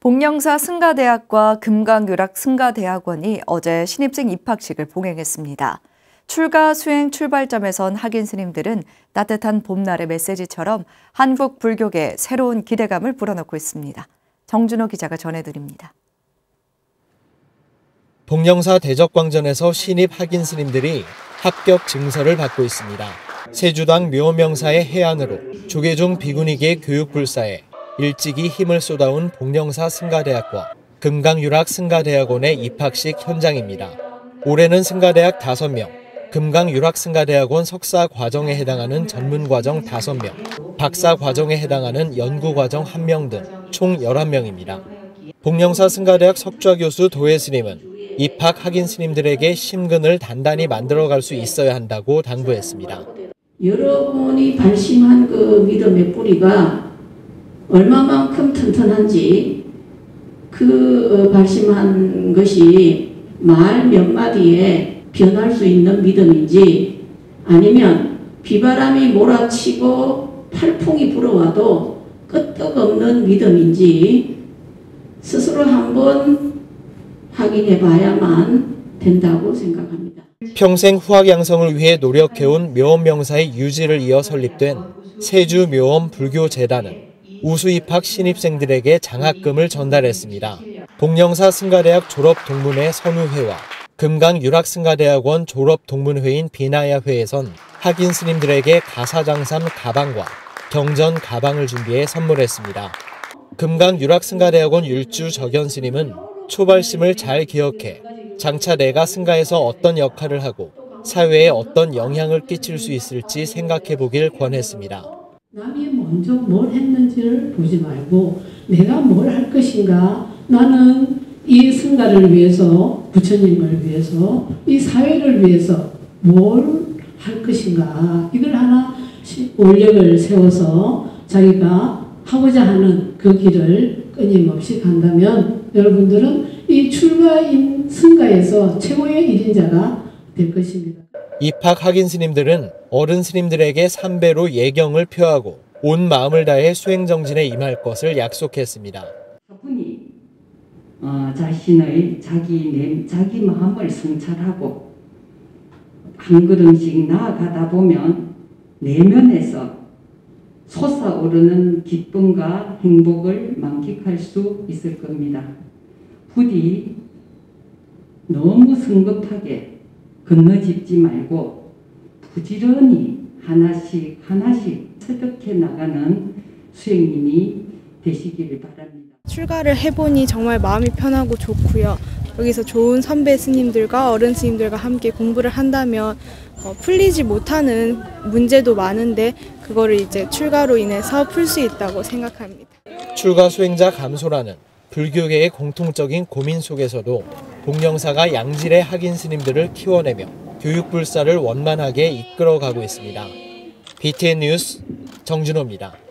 복령사 승가대학과 금강유락 승가대학원이 어제 신입생 입학식을 봉행했습니다. 출가 수행 출발점에선 학인 스님들은 따뜻한 봄날의 메시지처럼 한국 불교계 새로운 기대감을 불어넣고 있습니다. 정준호 기자가 전해드립니다. 복령사 대적광전에서 신입 학인 스님들이 합격 증서를 받고 있습니다. 세주당 묘명사의 해안으로 조계종 비구니계 교육불사에 일찍이 힘을 쏟아온 복령사 승가대학과 금강유락 승가대학원의 입학식 현장입니다. 올해는 승가대학 5명, 금강유락 승가대학원 석사 과정에 해당하는 전문 과정 5명, 박사 과정에 해당하는 연구 과정 1명 등 총 11명입니다. 복령사 승가대학 석좌 교수 도혜 스님은 입학 학인 스님들에게 심근을 단단히 만들어갈 수 있어야 한다고 당부했습니다. 여러분이 발심한 그 믿음의 뿌리가 얼마만큼 튼튼한지 그 어, 발심한 것이 말 몇 마디에 변할 수 있는 믿음인지 아니면 비바람이 몰아치고 팔풍이 불어와도 끄떡없는 믿음인지 스스로 한번 확인해 봐야만 된다고 생각합니다. 평생 후학 양성을 위해 노력해온 묘원 명사의 유지를 이어 설립된 세주 묘원 불교 재단은 우수 입학 신입생들에게 장학금을 전달했습니다. 복령사 승가대학 졸업 동문회 선우회와 금강 유락승가대학원 졸업 동문회인 비나야회에선 학인 스님들에게 가사장삼 가방과 경전 가방을 준비해 선물했습니다. 금강 유락승가대학원 율주 적연 스님은 초발심을 잘 기억해 장차 내가 승가에서 어떤 역할을 하고 사회에 어떤 영향을 끼칠 수 있을지 생각해 보길 권했습니다. 남이 먼저 뭘 했는지를 보지 말고 내가 뭘 할 것인가 나는 이 승가를 위해서 부처님을 위해서 이 사회를 위해서 뭘 할 것인가 이걸 하나 원력을 세워서 자기가 하고자 하는 그 길을 끊임없이 간다면 여러분들은 이 출가인 승가에서 최고의 일인자가 될 것입니다. 입학 학인 스님들은 어른 스님들에게 3배로 예경을 표하고 온 마음을 다해 수행 정진에 임할 것을 약속했습니다. 분이 어, 자신의 자기 내, 자기 마음을 성찰하고 한 걸음씩 나아가다 보면 내면에서 솟아오르는 기쁨과 행복을 만끽할 수 있을 겁니다. 부디 너무 성급하게 건너짚지 말고 부지런히 하나씩 하나씩 터득해 나가는 수행님이 되시기를 바랍니다. 출가를 해보니 정말 마음이 편하고 좋고요. 여기서 좋은 선배 스님들과 어른 스님들과 함께 공부를 한다면 어, 풀리지 못하는 문제도 많은데 그거를 이제 출가로 인해서 풀 수 있다고 생각합니다. 출가 수행자 감소라는 불교계의 공통적인 고민 속에서도 복령사가 양질의 학인 스님들을 키워내며 교육불사를 원만하게 이끌어가고 있습니다. BTN 뉴스 정준호입니다.